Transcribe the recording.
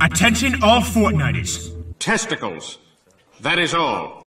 Attention all Fortniters. Testicles. That is all.